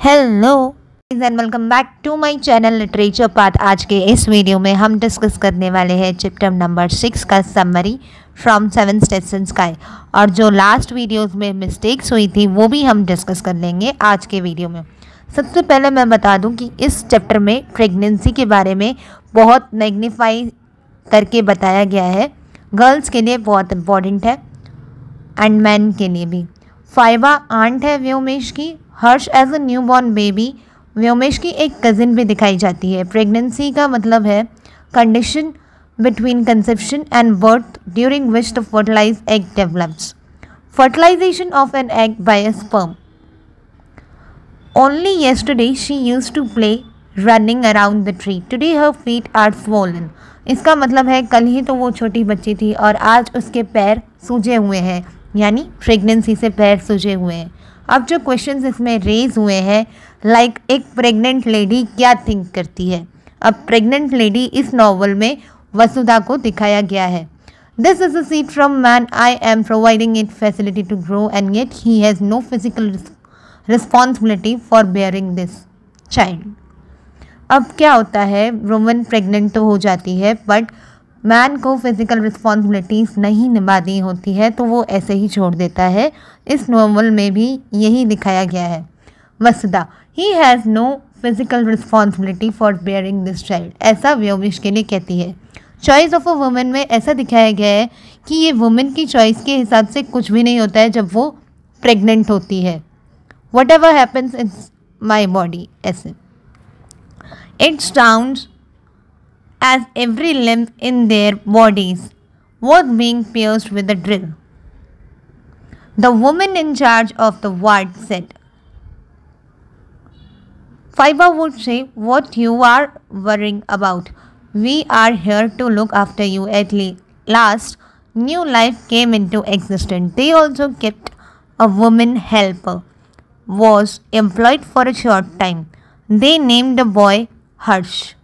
Hello and welcome back to my channel literature part आज के इस वीडियो में हम डिस्कस करने वाले हैं चैप्टर नंबर सिक्स का summary from seven station sky और जो लास्ट वीडियोस में मिस्टेक्स हुई थी, वो भी हम डिस्कस कर लेंगे आज के वीडियो में। सबसे पहले मैं बता दूँ कि इस चैप्टर में प्रेगनेंसी के बारे में बहुत मैग्नीफाई करके बताया गया है। गर्ल्स के लिए बहुत इंपॉर्टेंट है एंड मैन के लिए भी। फाइबा आंट है व्योमेश की Harsh as a new born baby Vyomesh की एक कज़िन भी दिखाई जाती है। प्रेगनेंसी का मतलब है condition between conception and birth during which the fertilize egg develops fertilization of an egg by sperm Only yesterday she used to play running around the tree. Today her feet are swollen. इसका मतलब है कल ही तो वो छोटी बच्ची थी और आज उसके पैर सूजे हुए हैं। यानी प्रेगनेंसी से पैर सूजे हुए हैं। अब जो क्वेश्चन इसमें रेज हुए हैं लाइक एक प्रेग्नेंट लेडी क्या थिंक करती है? अब प्रेग्नेंट लेडी इस नॉवल में वसुधा को दिखाया गया है। This is a seat from man I am providing it facility to grow and yet he has no physical responsibility for bearing this child अब क्या होता है? वुमन प्रेग्नेंट तो हो जाती है बट मैन को फ़िज़िकल रिस्पॉन्सिबिलिटीज़ नहीं निभानी होती है तो वो ऐसे ही छोड़ देता है। इस नॉवल में भी यही दिखाया गया है। Vasuda he has no physical responsibility for bearing this child ऐसा व्योमिश के लिए कहती है। चॉइस ऑफ़ अ वुमेन में ऐसा दिखाया गया है कि ये वुमेन की चॉइस के हिसाब से कुछ भी नहीं होता है जब वो प्रेग्नेंट होती है। Whatever happens in my body ऐसे। It sounds as every limb in their bodies was being pierced with a drill. The woman in charge of the ward said, Fiber would say, What you are worrying about? We are here to look after you at last. New life came into existence. They also kept a woman helper, was employed for a short time. They named the boy Harsh.